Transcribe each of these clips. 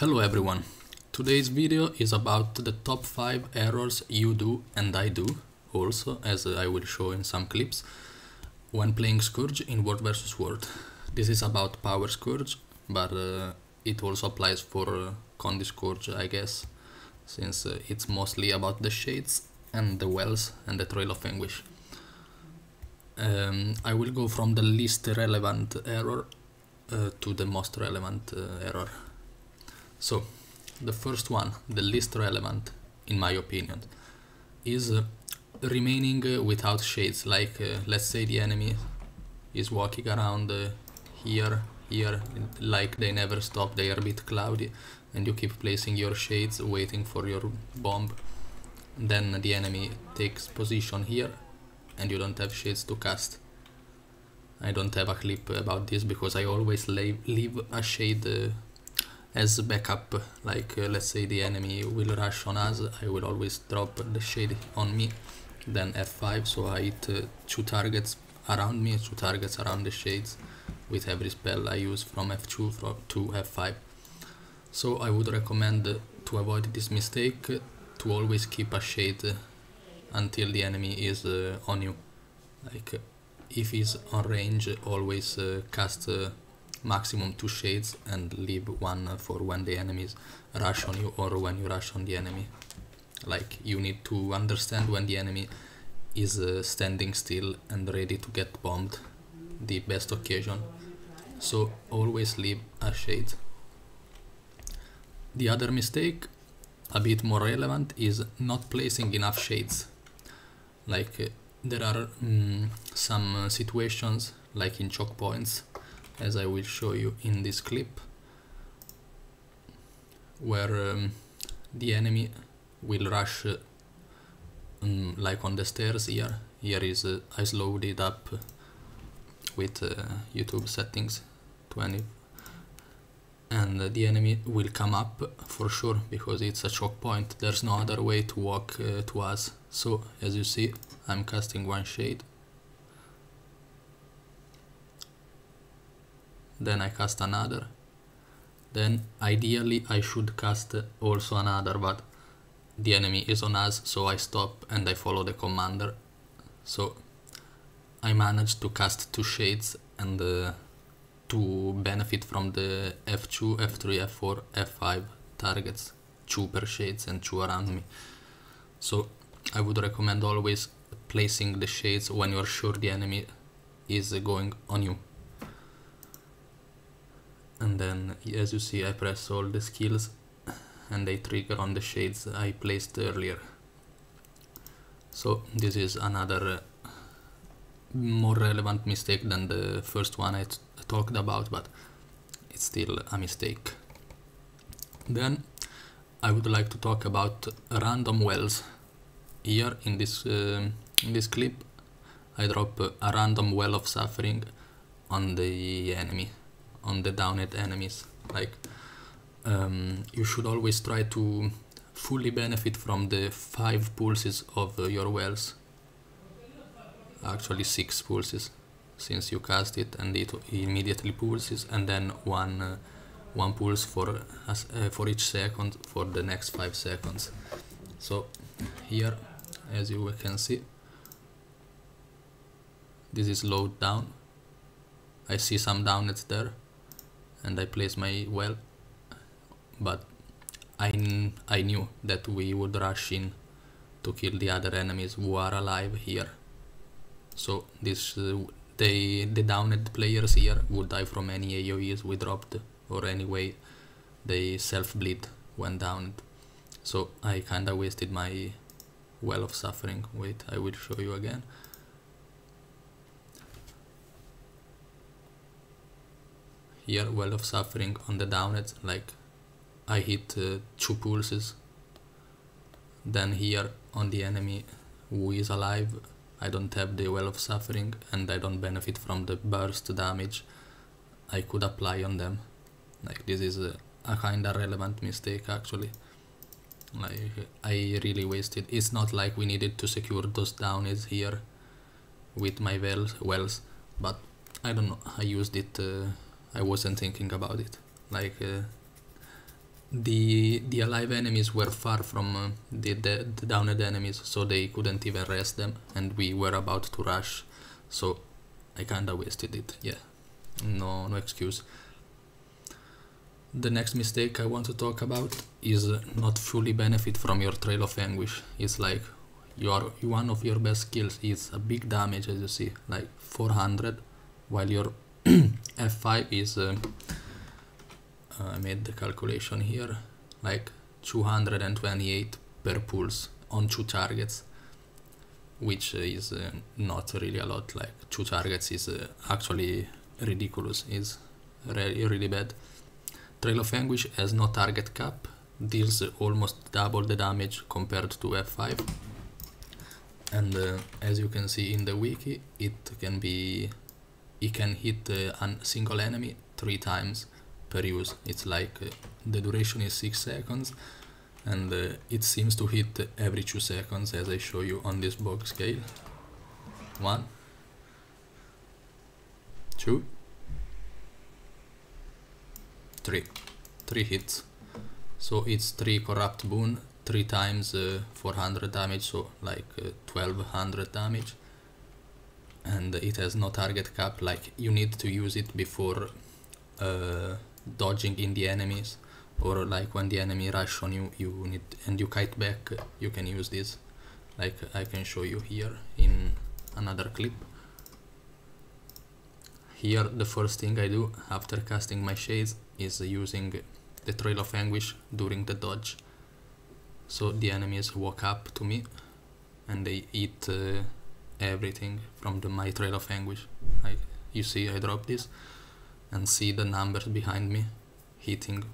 Hello everyone. Today's video is about the top 5 errors you do and I do also as I will show in some clips when playing Scourge in World vs World. This is about Power Scourge but uh, it also applies for uh, Condi Scourge I guess since uh, it's mostly about the shades and the wells and the Trail of Anguish. Um, I will go from the least relevant error uh, to the most relevant uh, error. So, the first one, the least relevant, in my opinion, is uh, remaining uh, without shades. Like, uh, let's say the enemy is walking around uh, here, here, like they never stop, they are a bit cloudy, and you keep placing your shades, waiting for your bomb. Then the enemy takes position here, and you don't have shades to cast. I don't have a clip about this because I always leave, leave a shade uh, as backup like uh, let's say the enemy will rush on us I will always drop the shade on me then F5 so I hit uh, two targets around me two targets around the shades with every spell I use from F2 from to F5 so I would recommend uh, to avoid this mistake uh, to always keep a shade uh, until the enemy is uh, on you. Like uh, if he's on range always cast maximum two shades and leave one for when the enemies rush on you or when you rush on the enemy. Like you need to understand when the enemy is uh, standing still and ready to get bombed. The best occasion. So always leave a shade. The other mistake a bit more relevant is not placing enough shades. Like uh, there are mm, some uh, situations like in choke points as I will show you in this clip where um, the enemy will rush uh, um, like on the stairs here. Here is uh, I slowed it up with uh, YouTube settings 20 and the enemy will come up for sure because it's a choke point. There's no other way to walk uh, to us. So as you see I'm casting one shade then I cast another. Then ideally I should cast also another but the enemy is on us so I stop and I follow the commander. So I managed to cast two shades and uh, to benefit from the F2, F3, F4, F5 targets. Two per shades and two around me. So I would recommend always placing the shades when you're sure the enemy is going on you and then as you see I press all the skills and they trigger on the shades I placed earlier. So this is another uh, more relevant mistake than the first one I talked about but it's still a mistake. Then I would like to talk about random wells. Here in this uh, in this clip I drop a random well of suffering on the enemy on the downed enemies. Like um, you should always try to fully benefit from the five pulses of uh, your wells. Actually six pulses since you cast it and it immediately pulses and then one uh, one pulse for uh, for each second for the next five seconds. So here as you can see this is slowed down. I see some downeds there and I placed my well but I, I knew that we would rush in to kill the other enemies who are alive here. So this uh, they the downed players here would die from any AoEs we dropped or anyway they self bleed when downed. So I kinda wasted my well of suffering. Wait I will show you again here well of suffering on the downed like I hit uh, two pulses. Then here on the enemy who is alive I don't have the well of suffering and I don't benefit from the burst damage I could apply on them. Like this is a, a kinda relevant mistake actually. Like I really wasted it's not like we needed to secure those downies here with my wells, wells but I don't know I used it uh, I wasn't thinking about it. Like uh, the the alive enemies were far from uh, the, the the downed enemies so they couldn't even rest them and we were about to rush. So I kinda wasted it. Yeah. No no excuse. The next mistake I want to talk about is not fully benefit from your Trail of Anguish. It's like your one of your best skills is a big damage as you see, like 400, while your F5 is, uh, uh, I made the calculation here, like 228 per pulse on two targets, which is uh, not really a lot, like two targets is uh, actually ridiculous, is really, really bad. Trail of Anguish has no target cap, deals almost double the damage compared to F5 and uh, as you can see in the wiki it can be it can hit uh, a single enemy three times per use. It's like uh, the duration is 6 seconds and uh, it seems to hit every 2 seconds as I show you on this box scale. 1 2 3 3 hits. So it's 3 corrupt boon 3 times uh, 400 damage so like uh, 1200 damage and it has no target cap like you need to use it before uh, dodging in the enemies or like when the enemy rush on you you need and you kite back you can use this like I can show you here in another clip here the first thing I do after casting my shades is using the Trail of Anguish during the dodge. So the enemies walk up to me and they eat uh, everything from the my Trail of Anguish. I, you see I drop this and see the numbers behind me hitting.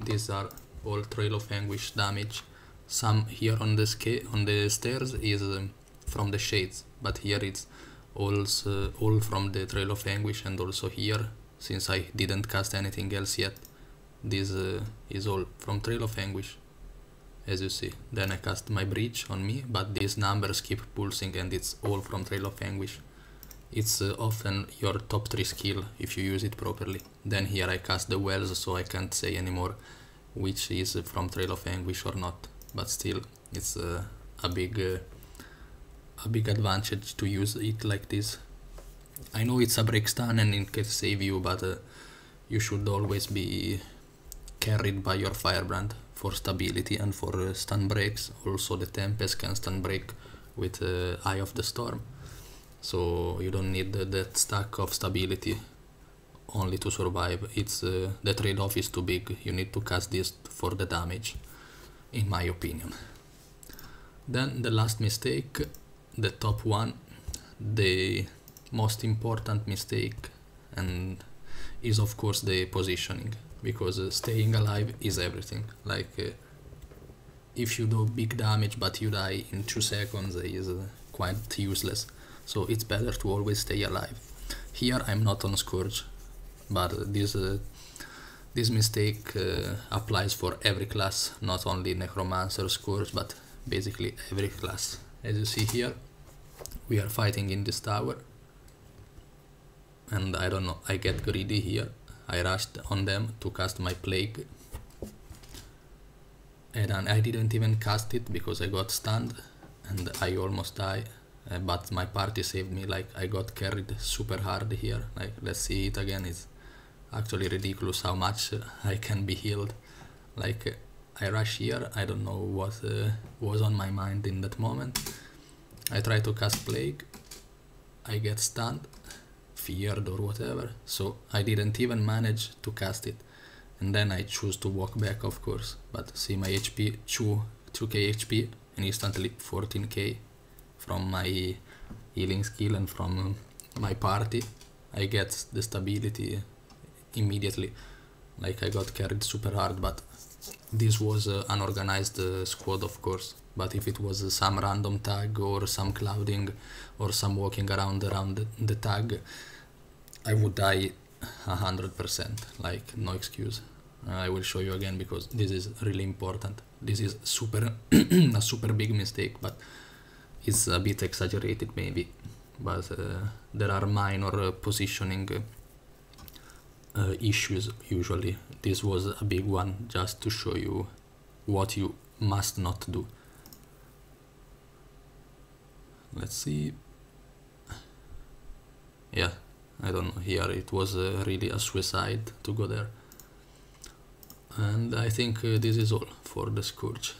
These are all Trail of Anguish damage. Some here on the on the stairs is um, from the shades, but here it's also all from the Trail of Anguish and also here since I didn't cast anything else yet this uh, is all from Trail of Anguish as you see then I cast my breach on me but these numbers keep pulsing and it's all from Trail of Anguish. It's uh, often your top 3 skill if you use it properly. Then here I cast the wells so I can't say anymore which is from Trail of Anguish or not. But still it's uh, a big uh, a big advantage to use it like this. I know it's a break stun and it can save you but uh, you should always be carried by your firebrand for stability and for uh, stun breaks. Also the Tempest can stun break with uh, Eye of the Storm. So you don't need that stack of stability only to survive. It's uh, the trade-off is too big. You need to cast this for the damage, in my opinion. Then the last mistake, the top one, the most important mistake, and is of course the positioning because uh, staying alive is everything. Like uh, if you do big damage but you die in two seconds is uh, quite useless. So it's better to always stay alive. Here I'm not on Scourge but this uh, this mistake uh, applies for every class not only Necromancer Scourge but basically every class. As you see here we are fighting in this tower. And I don't know I get greedy here I rushed on them to cast my plague. And I didn't even cast it because I got stunned and I almost died. Uh, but my party saved me like I got carried super hard here. Like let's see it again. It's actually ridiculous how much I can be healed. Like I rush here. I don't know what uh, was on my mind in that moment. I try to cast plague. I get stunned feared or whatever. So I didn't even manage to cast it. And then I choose to walk back of course. But see my HP 2 2k HP and instantly 14k from my healing skill and from my party. I get the stability immediately. Like I got carried super hard but this was uh, unorganized uh, squad of course. But if it was uh, some random tag or some clouding or some walking around around the tag I would die a hundred percent like no excuse I will show you again because this is really important this is super a super big mistake but it's a bit exaggerated maybe but uh, there are minor uh, positioning uh, issues usually. This was a big one just to show you what you must not do. Let's see. Yeah, I don't know. Here it was uh, really a suicide to go there. And I think uh, this is all for the Scourge.